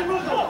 Come on, come on.